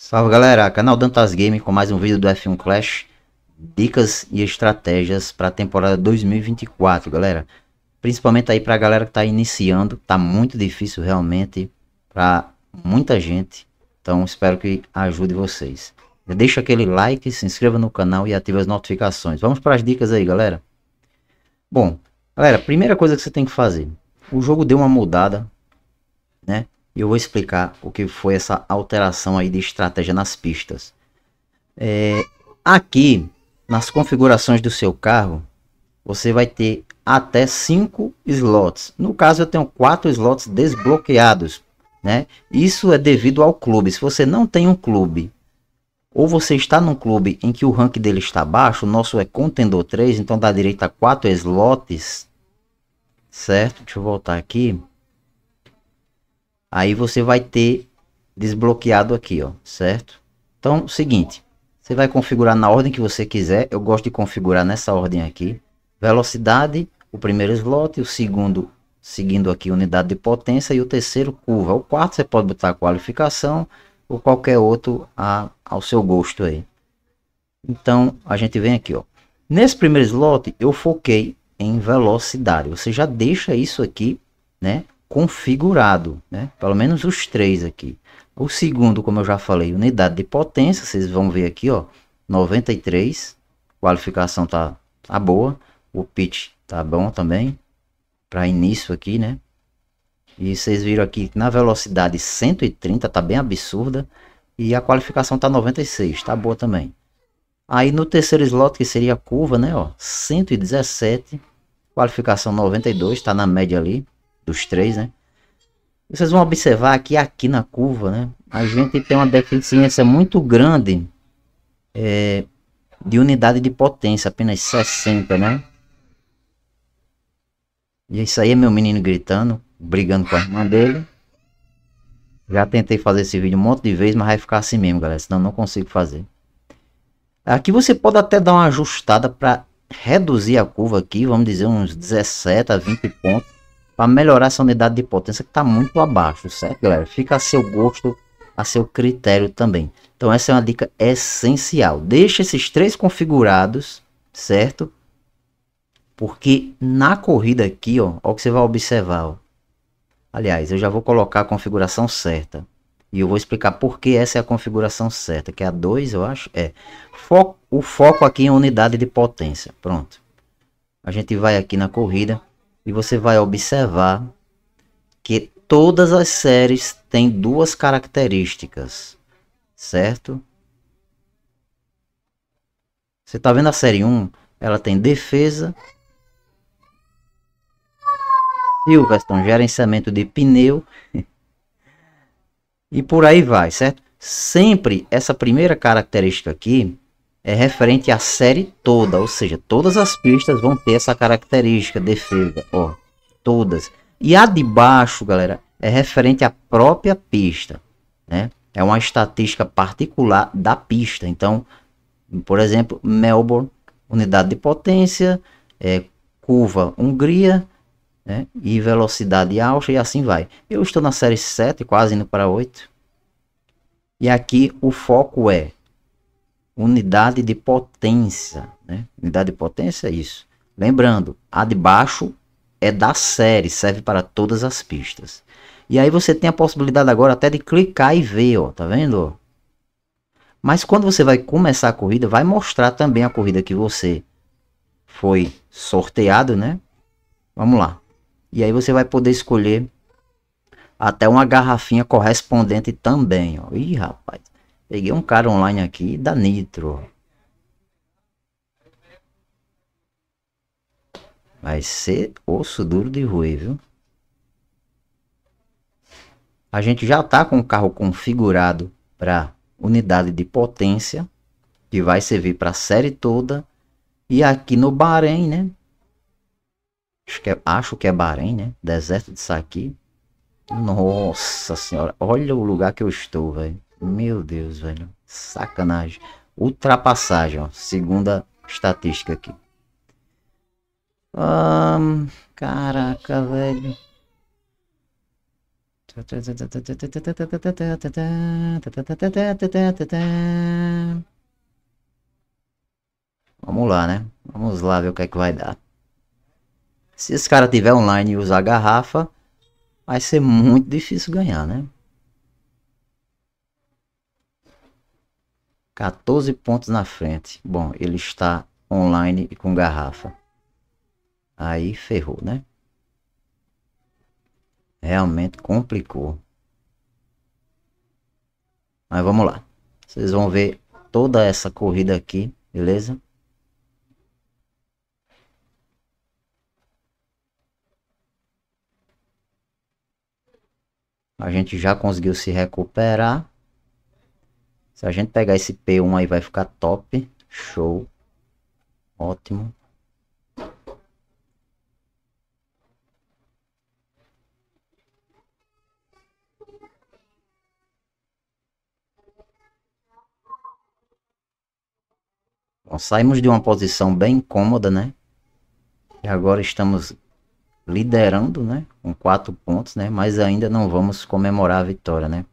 Salve galera, canal Dantas Game com mais um vídeo do F1 Clash. Dicas e estratégias para a temporada 2024 galera. Principalmente aí para a galera que está iniciando, tá muito difícil realmente para muita gente. Então espero que ajude vocês. Deixa aquele like, se inscreva no canal e ative as notificações. Vamos para as dicas aí galera? Bom, galera, primeira coisa que você tem que fazer. O jogo deu uma mudada, né? E eu vou explicar o que foi essa alteração aí de estratégia nas pistas. É, aqui, nas configurações do seu carro, você vai ter até 5 slots. No caso, eu tenho 4 slots desbloqueados. Né? Isso é devido ao clube. Se você não tem um clube, ou você está num clube em que o rank dele está baixo, o nosso é Contendor 3, então dá direito a 4 slots. Certo? Deixa eu voltar aqui. Aí você vai ter desbloqueado aqui, ó, certo? Então, seguinte, você vai configurar na ordem que você quiser. Eu gosto de configurar nessa ordem aqui. Velocidade, o primeiro slot, o segundo seguindo aqui unidade de potência e o terceiro curva. O quarto você pode botar qualificação ou qualquer outro a, ao seu gosto aí. Então, a gente vem aqui, ó. Nesse primeiro slot, eu foquei em velocidade. Você já deixa isso aqui, né? Configurado, né? Pelo menos os três aqui. O segundo, como eu já falei, unidade de potência, vocês vão ver aqui, ó, 93. Qualificação tá, tá boa. O pitch tá bom também. Para início aqui, né? E vocês viram aqui na velocidade 130 tá bem absurda. E a qualificação tá 96, tá boa também. Aí no terceiro slot, que seria a curva, né? Ó, 117. Qualificação 92, tá na média ali dos três, né? Vocês vão observar que aqui na curva, né? A gente tem uma deficiência muito grande é, de unidade de potência, apenas 60, né? E isso aí é meu menino gritando, brigando com a irmã dele. Já tentei fazer esse vídeo um monte de vezes, mas vai ficar assim mesmo, galera. Senão não consigo fazer. Aqui você pode até dar uma ajustada para reduzir a curva aqui, vamos dizer uns 17 a 20 pontos para melhorar essa unidade de potência que está muito abaixo, certo, galera? Fica a seu gosto, a seu critério também. Então essa é uma dica essencial. Deixe esses três configurados, certo? Porque na corrida aqui, ó, ó o que você vai observar, ó. Aliás, eu já vou colocar a configuração certa. E eu vou explicar por que essa é a configuração certa, que é a 2, eu acho. É. Foco, o foco aqui em unidade de potência. Pronto. A gente vai aqui na corrida e você vai observar que todas as séries têm duas características, certo? Você está vendo a série 1? Ela tem defesa, Silverstone, gerenciamento de pneu e por aí vai, certo? Sempre essa primeira característica aqui é referente à série toda, ou seja, todas as pistas vão ter essa característica defesa, ó, todas. E a de baixo, galera, é referente à própria pista, né? É uma estatística particular da pista. Então, por exemplo, Melbourne, unidade de potência, é, curva Hungria, né? E velocidade alta e assim vai. Eu estou na série 7, quase indo para 8. E aqui o foco é unidade de potência, né? Unidade de potência é isso. Lembrando, a de baixo é da série, serve para todas as pistas. E aí você tem a possibilidade agora até de clicar e ver, ó, tá vendo? Mas quando você vai começar a corrida, vai mostrar também a corrida que você foi sorteado, né? Vamos lá. E aí você vai poder escolher até uma garrafinha correspondente também, ó. Ih, rapaz. Peguei um cara online aqui da Nitro. Vai ser osso duro de roer, viu? A gente já tá com o carro configurado para unidade de potência, que vai servir para a série toda. E aqui no Bahrein, né? Acho que é, acho que é Bahrein, né? Deserto de Saqui. Nossa senhora, olha o lugar que eu estou, velho. Meu Deus, velho. Sacanagem. Ultrapassagem, ó. Segunda estatística aqui. caraca, velho. Vamos lá, né? Vamos lá ver o que é que vai dar. Se esse cara tiver online e usar garrafa, vai ser muito difícil ganhar, né? 14 pontos na frente. Bom, ele está online e com garrafa. Aí ferrou, né? Realmente complicou. Mas vamos lá. Vocês vão ver toda essa corrida aqui, beleza? A gente já conseguiu se recuperar. Se a gente pegar esse P1 aí vai ficar top. Show. Ótimo. Bom, saímos de uma posição bem cômoda, né? E agora estamos liderando, né? Com quatro pontos, né? Mas ainda não vamos comemorar a vitória, né?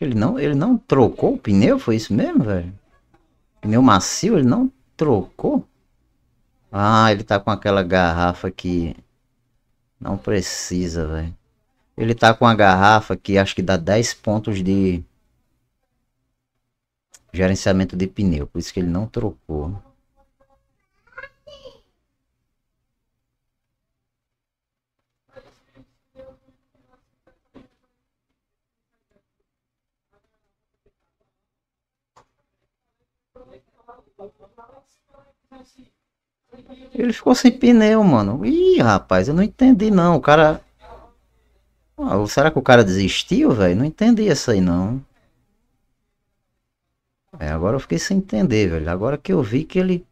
Ele não, ele não trocou o pneu, foi isso mesmo, velho? Pneu macio, ele não trocou? Ah, ele tá com aquela garrafa que não precisa, velho. Ele tá com a garrafa que acho que dá 10 pontos de gerenciamento de pneu, por isso que ele não trocou. Ele ficou sem pneu, mano. Ih, rapaz, eu não entendi não. O cara. Ah, será que o cara desistiu, velho? Não entendi isso aí não. É, agora eu fiquei sem entender, velho. Agora que eu vi que ele.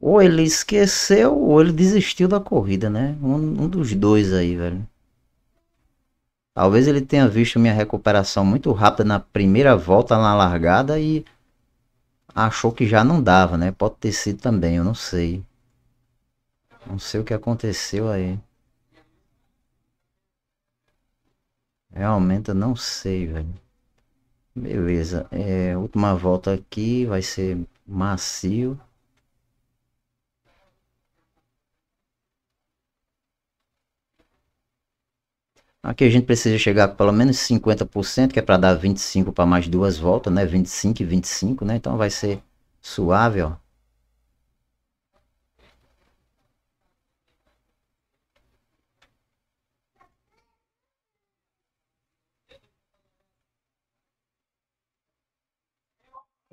Ou ele esqueceu, ou ele desistiu da corrida, né? Um, um dos dois aí, velho. Talvez ele tenha visto minha recuperação muito rápida na primeira volta na largada e achou que já não dava, né? Pode ter sido também, eu não sei. Não sei o que aconteceu aí. Realmente eu não sei, velho. Beleza. É, última volta aqui vai ser macio. Aqui a gente precisa chegar com pelo menos 50%, que é para dar 25 para mais duas voltas, né? 25 e 25, né? Então vai ser suave, ó.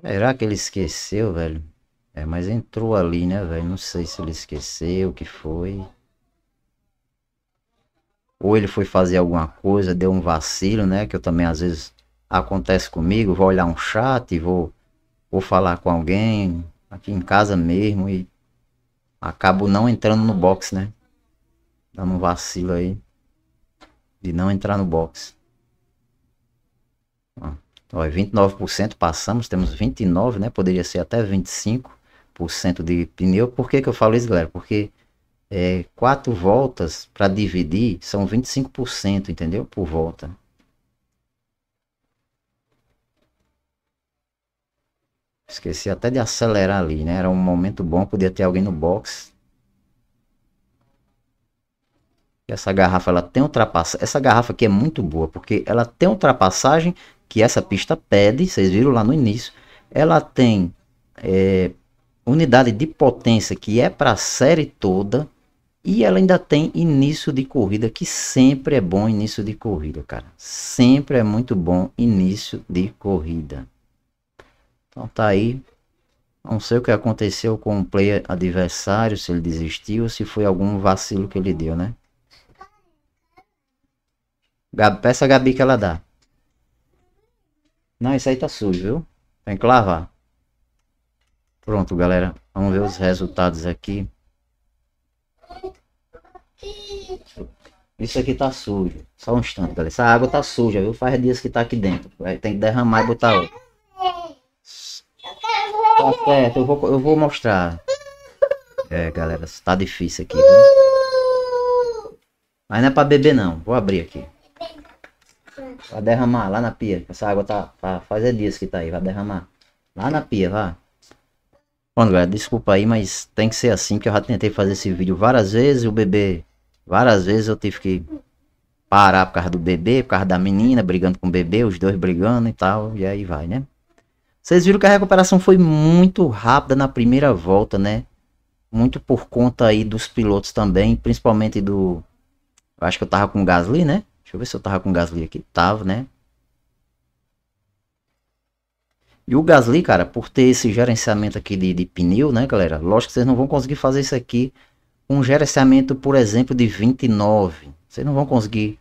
Será que ele esqueceu, velho? É, mas entrou ali, né, velho? Não sei se ele esqueceu, o que foi. Ou ele foi fazer alguma coisa, deu um vacilo, né? Que eu também às vezes acontece comigo. Vou olhar um chat, vou, vou falar com alguém aqui em casa mesmo e acabo não entrando no box, né? Dando um vacilo aí de não entrar no box. Ó. Ó, 29% passamos, temos 29, né? Poderia ser até 25% de pneu. Por que, que eu falo isso, galera? Porque é, quatro voltas para dividir são 25%, entendeu? Por volta. Esqueci até de acelerar ali, né? Era um momento bom, podia ter alguém no box. Essa garrafa ela tem ultrapassagem. Essa garrafa aqui é muito boa, porque ela tem ultrapassagem que essa pista pede, vocês viram lá no início, ela tem é, unidade de potência que é para a série toda e ela ainda tem início de corrida, que sempre é bom início de corrida, cara. Sempre é muito bom início de corrida. Então tá aí. Não sei o que aconteceu com o player adversário, se ele desistiu, se foi algum vacilo que ele deu, né? Peça a Gabi que ela dá. Não, isso aí tá sujo, viu? Tem que lavar. Pronto, galera. Vamos ver os resultados aqui. Isso aqui tá sujo. Só um instante, galera. Essa água tá suja, viu? Faz dias que tá aqui dentro. Tem que derramar e botar outra. Tá certo, eu vou, eu vou mostrar. É, galera, tá difícil aqui, viu? Mas não é pra beber, não. Vou abrir aqui. Vai derramar lá na pia. Essa água tá, tá faz dias que tá aí. Vai derramar. Lá na pia, vá. Bom, galera, desculpa aí, mas tem que ser assim, que eu já tentei fazer esse vídeo várias vezes. O bebê, várias vezes eu tive que parar por causa do bebê, por causa da menina, brigando com o bebê, os dois brigando e tal. E aí vai, né? Vocês viram que a recuperação foi muito rápida na primeira volta, né? Muito por conta aí dos pilotos também, principalmente do... Eu acho que eu tava com o Gasly, né? Deixa eu ver se eu tava com o Gasly aqui. Tava, né? E o Gasly, cara, por ter esse gerenciamento aqui de, de pneu, né, galera? Lógico que vocês não vão conseguir fazer isso aqui com um gerenciamento, por exemplo, de 29. Vocês não vão conseguir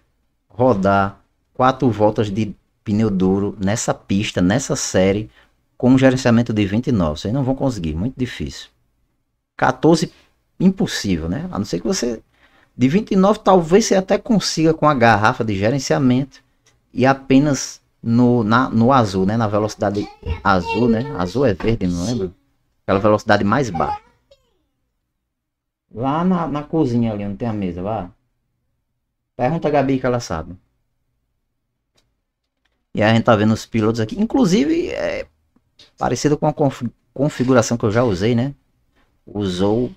rodar quatro voltas de pneu duro nessa pista, nessa série, com um gerenciamento de 29. Vocês não vão conseguir, muito difícil. 14, impossível, né? A não ser que você... De 29, talvez você até consiga com a garrafa de gerenciamento e apenas no, na, no azul, né? Na velocidade azul, né? Azul é verde, não lembro. Aquela velocidade mais baixa. Lá na, na cozinha ali, onde tem a mesa, vá. Pergunta a Gabi que ela sabe. E aí a gente tá vendo os pilotos aqui. Inclusive, é parecido com a conf configuração que eu já usei, né? Usou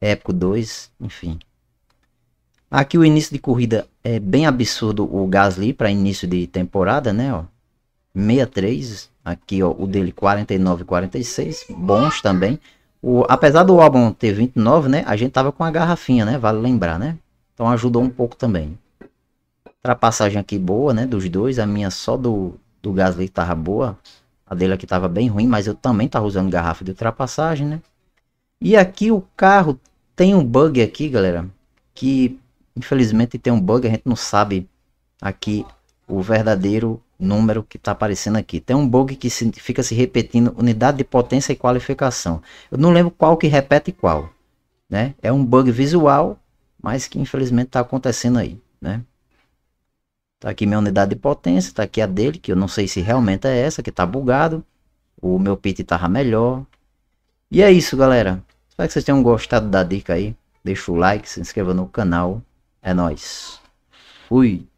Épico 2, enfim. Aqui o início de corrida é bem absurdo o Gasly para início de temporada, né? Ó. 63, aqui ó, o dele 49 46, bons também. O, apesar do álbum ter 29, né? A gente tava com a garrafinha, né? Vale lembrar, né? Então ajudou um pouco também. Ultrapassagem aqui boa, né? Dos dois. A minha só do, do Gasly tava boa. A dele aqui tava bem ruim, mas eu também tava usando garrafa de ultrapassagem, né? E aqui o carro tem um bug aqui, galera. Que Infelizmente tem um bug, a gente não sabe aqui o verdadeiro número que está aparecendo aqui. Tem um bug que fica se repetindo unidade de potência e qualificação. Eu não lembro qual que repete qual. Né? É um bug visual, mas que infelizmente está acontecendo aí. Né? Tá aqui minha unidade de potência, tá aqui a dele, que eu não sei se realmente é essa, que tá bugado. O meu pit tava melhor. E é isso, galera. Espero que vocês tenham gostado da dica aí. Deixa o like, se inscreva no canal. É nóis. Fui.